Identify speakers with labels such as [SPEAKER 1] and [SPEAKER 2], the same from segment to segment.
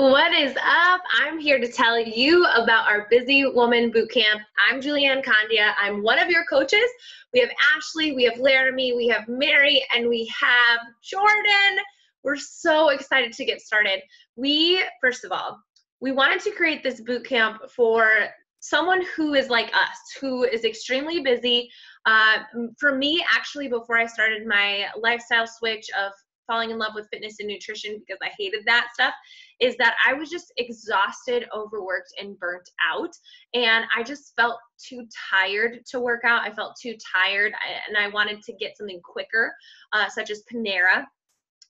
[SPEAKER 1] What is up? I'm here to tell you about our Busy Woman Bootcamp. I'm Julianne Condia. I'm one of your coaches. We have Ashley, we have Laramie, we have Mary, and we have Jordan. We're so excited to get started. We, first of all, we wanted to create this bootcamp for someone who is like us, who is extremely busy. Uh, for me, actually, before I started my lifestyle switch of falling in love with fitness and nutrition because I hated that stuff is that I was just exhausted, overworked, and burnt out. And I just felt too tired to work out. I felt too tired and I wanted to get something quicker, uh, such as Panera.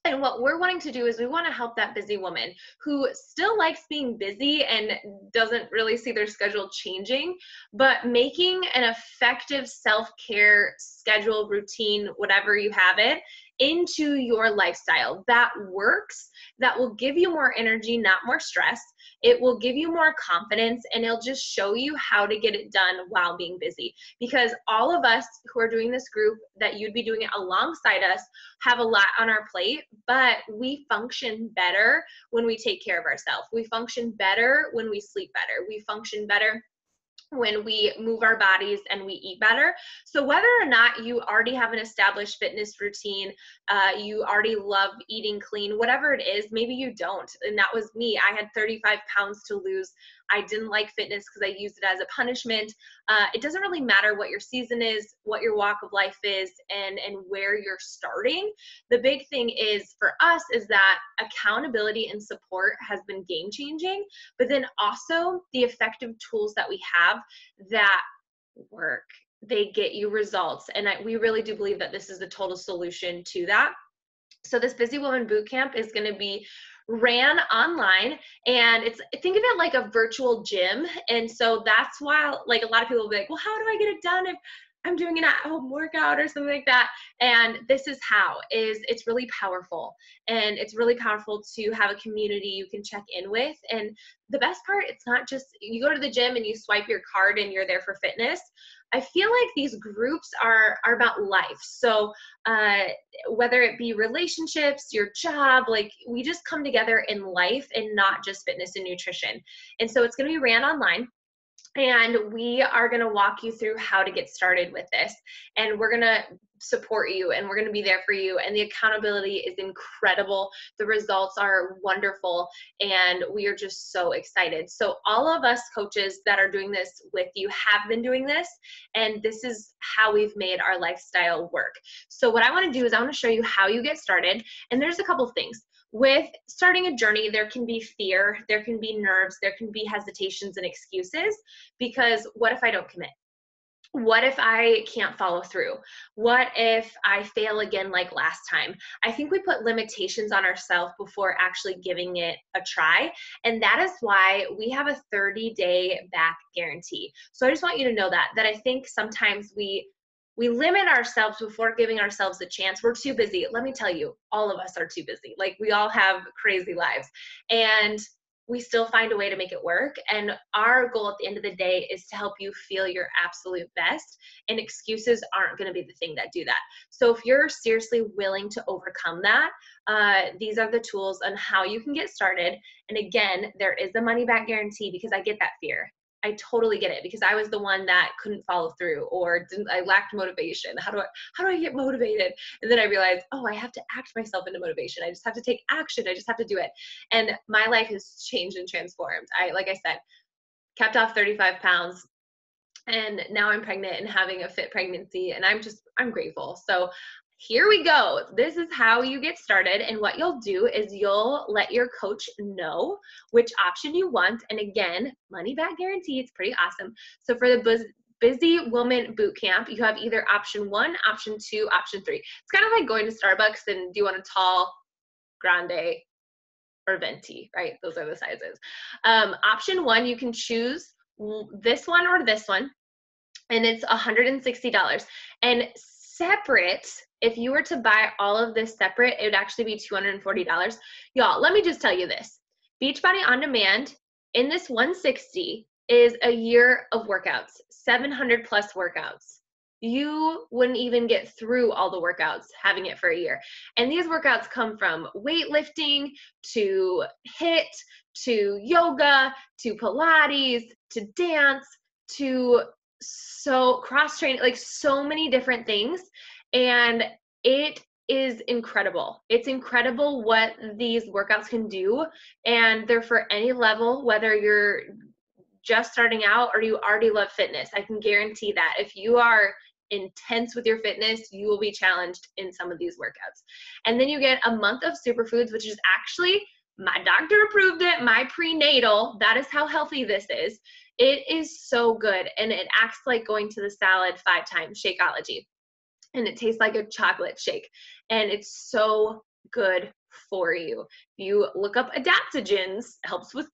[SPEAKER 1] And what we're wanting to do is we want to help that busy woman who still likes being busy and doesn't really see their schedule changing, but making an effective self care schedule, routine, whatever you have it, into your lifestyle that works, that will give you more energy, not more stress. It will give you more confidence and it'll just show you how to get it done while being busy. Because all of us who are doing this group, that you'd be doing it alongside us, have a lot on our plate, but we function better when we take care of ourselves. We function better when we sleep better. We function better when we move our bodies and we eat better. So, whether or not you already have an established fitness routine, uh, you already love eating clean, whatever it is, maybe you don't. And that was me. I had 35 pounds to lose. I didn't like fitness because I used it as a punishment. Uh, it doesn't really matter what your season is, what your walk of life is, and and where you're starting. The big thing is for us is that accountability and support has been game changing, but then also the effective tools that we have that work. They get you results, and I, we really do believe that this is the total solution to that. So this Busy Woman Bootcamp is going to be ran online and it's think of it like a virtual gym. And so that's why like a lot of people will be like well how do i get it done if i'm doing an at-home workout or something like that? And this is how is it's really powerful. And it's really powerful to have a community you can check in with. And the best part it's not just you go to the gym and you swipe your card and you're there for fitness I feel like these groups are are about life. So uh, whether it be relationships, your job, like we just come together in life and not just fitness and nutrition. And so it's going to be ran online and we are going to walk you through how to get started with this and we're going to support you and we're going to be there for you and the accountability is incredible. The results are wonderful and we are just so excited. So all of us coaches that are doing this with you have been doing this and this is how we've made our lifestyle work. So what i want to do is i want to show you how you get started and there's a couple things. With starting a journey, there can be fear, there can be nerves, there can be hesitations and excuses because what if I don't commit? What if I can't follow through? What if I fail again like last time? I think we put limitations on ourselves before actually giving it a try. And that is why we have a 30 day back guarantee. So I just want you to know that, that I think sometimes we we limit ourselves before giving ourselves a chance. We're too busy. Let me tell you, all of us are too busy. Like we all have crazy lives. And we still find a way to make it work. And our goal at the end of the day is to help you feel your absolute best. And excuses aren't going to be the thing that do that. So if you're seriously willing to overcome that, uh, these are the tools on how you can get started. And again, there is a money back guarantee because I get that fear. I totally get it because I was the one that couldn't follow through or didn't I lacked motivation. How do I how do I get motivated? And then I realized, oh, I have to act myself into motivation. I just have to take action. I just have to do it. And my life has changed and transformed. I like I said, kept off 35 pounds and now I'm pregnant and having a fit pregnancy and I'm just I'm grateful. So here we go. This is how you get started. And what you'll do is you'll let your coach know which option you want. And again, money back guarantee. It's pretty awesome. So for the Busy Woman Boot Camp, you have either option one, option two, option three. It's kind of like going to Starbucks and do you want a tall, grande, or venti, right? Those are the sizes. Um, option one, you can choose this one or this one, and it's $160. And separate if you were to buy all of this separate, it would actually be $240. Y'all, let me just tell you this. Beachbody On Demand in this 160 is a year of workouts, 700 plus workouts. you wouldn't even get through all the workouts having it for a year. And these workouts come from weightlifting to HIIT to yoga to Pilates to dance to so cross training, like so many different things. And it is incredible. It's incredible what these workouts can do. And they're for any level, whether you're just starting out or you already love fitness. I can guarantee that if you are intense with your fitness, you will be challenged in some of these workouts. And then you get a month of superfoods, which is actually my doctor approved it, my prenatal. That is how healthy this is. It is so good and it acts like going to the salad five times, Shakeology. And it tastes like a chocolate shake. And it's so good for you. You look up adaptogens, helps with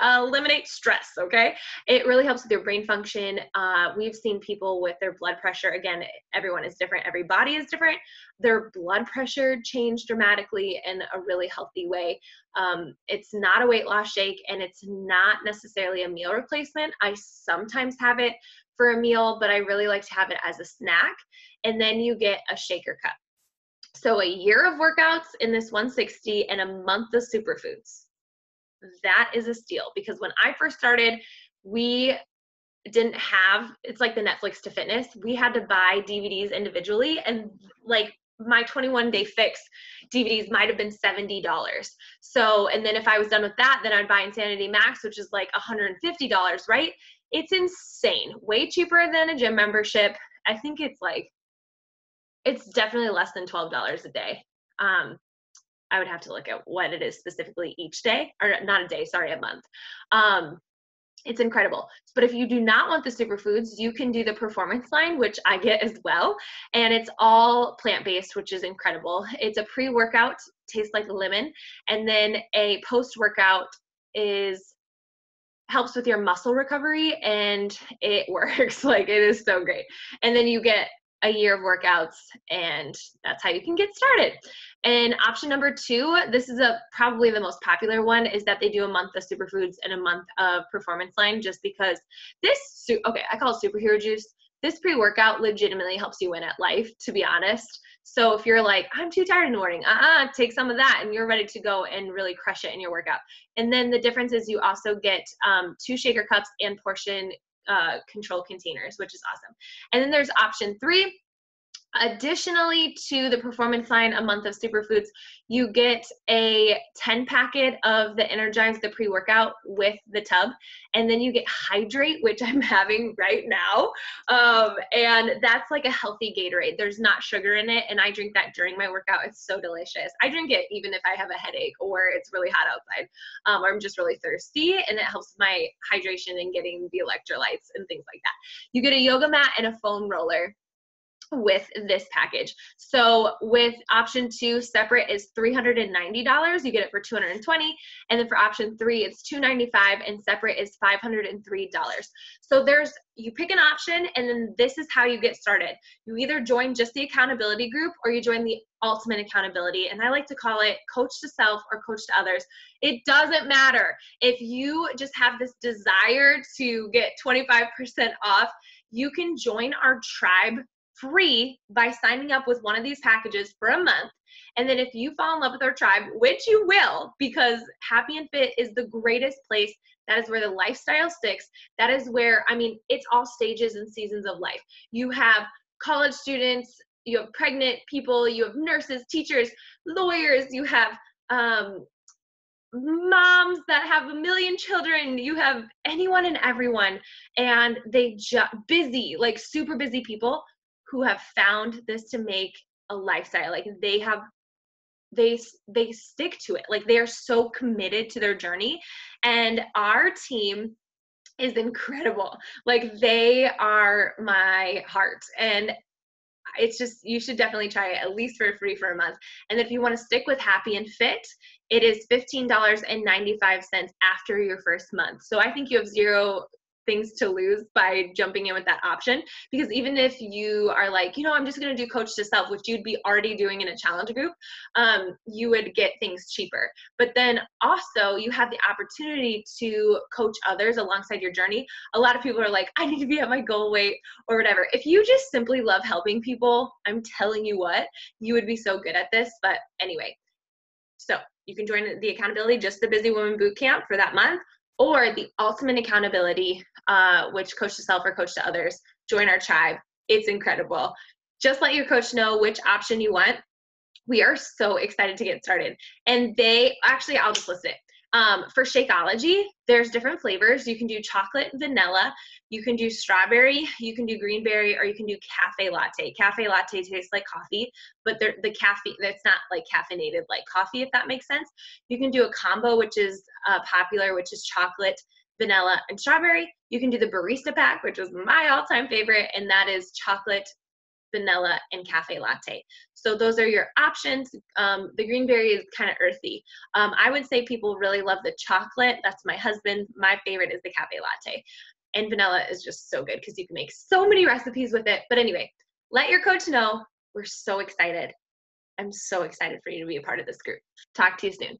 [SPEAKER 1] uh, eliminate stress. Okay, it really helps with your brain function. Uh, we've seen people with their blood pressure. Again, everyone is different. Every body is different. Their blood pressure changed dramatically in a really healthy way. Um, it's not a weight loss shake, and it's not necessarily a meal replacement. I sometimes have it for a meal, but I really like to have it as a snack. And then you get a shaker cup. So a year of workouts in this 160 and a month of superfoods. That is a steal because when I first started, we didn't have it's like the Netflix to fitness. We had to buy DVDs individually and like my 21 day fix DVDs might have been $70. So, and then if I was done with that, then I'd buy Insanity Max, which is like $150, right? It's insane. Way cheaper than a gym membership. I think it's like it's definitely less than $12 a day. Um, I would have to look at what it is specifically each day, or not a day, sorry, a month. Um, it's incredible. But if you do not want the superfoods, you can do the performance line, which I get as well. And it's all plant based, which is incredible. It's a pre workout, tastes like lemon. And then a post workout is helps with your muscle recovery and it works like it is so great and then you get a year of workouts and that's how you can get started. And option number two this is a probably the most popular one is that they do a month of superfoods and a month of performance line just because this okay i call it superhero juice. This pre-workout legitimately helps you win at life to be honest. So if you're like i'm too tired in the morning uh-uh take some of that and you're ready to go and really crush it in your workout. And then the difference is you also get um, two shaker cups and portion uh, control containers, which is awesome. And then there's option three. Additionally to the performance line, a month of superfoods, you get a 10 packet of the Energize the pre workout with the tub, and then you get Hydrate, which I'm having right now. Um, and that's like a healthy Gatorade. There's not sugar in it, and I drink that during my workout. It's so delicious. I drink it even if I have a headache or it's really hot outside, um, or I'm just really thirsty, and it helps my hydration and getting the electrolytes and things like that. You get a yoga mat and a foam roller with this package. So with option two, separate is $390. You get it for 220 And then for option three, it's 295 and separate is $503. So there's, you pick an option and then this is how you get started. You either join just the accountability group or you join the ultimate accountability. And I like to call it coach to self or coach to others. It doesn't matter. If you just have this desire to get 25% off, you can join our tribe free by signing up with one of these packages for a month. And then if you fall in love with our tribe, which you will, because Happy and Fit is the greatest place. That is where the lifestyle sticks. That is where, I mean, it's all stages and seasons of life. You have college students, you have pregnant people, you have nurses, teachers, lawyers, you have um, moms that have a million children you have anyone and everyone and they just busy like super busy people who have found this to make a lifestyle like they have they they stick to it like they are so committed to their journey. And our team is incredible. Like they are my heart. And it's just you should definitely try it at least for free for a month. And if you want to stick with happy and fit it is $15.95 after your first month. So i think you have zero things to lose by jumping in with that option. Because even if you are like you know i'm just going to do coach to self which you'd be already doing in a challenge group um, you would get things cheaper. But then also you have the opportunity to coach others alongside your journey. A lot of people are like i need to be at my goal weight or whatever. If you just simply love helping people i'm telling you what you would be so good at this. But anyway so you can join the accountability just the busy woman boot camp for that month or the ultimate accountability, uh, which coach to self or coach to others. Join our tribe. It's incredible. Just let your coach know which option you want. We are so excited to get started. And they actually, I'll just list it. Um, for Shakeology, there's different flavors. You can do chocolate vanilla, you can do strawberry, you can do greenberry, or you can do cafe latte. Cafe latte tastes like coffee, but the caffeine, that's not like caffeinated like coffee, if that makes sense. You can do a combo, which is uh, popular, which is chocolate, vanilla, and strawberry. You can do the barista pack, which is my all time favorite, and that is chocolate, vanilla, and cafe latte. So those are your options. Um, the green berry is kind of earthy. Um, I would say people really love the chocolate. That's my husband. My favorite is the cafe latte. And vanilla is just so good because you can make so many recipes with it. But anyway, let your coach know. We're so excited. I'm so excited for you to be a part of this group. Talk to you soon.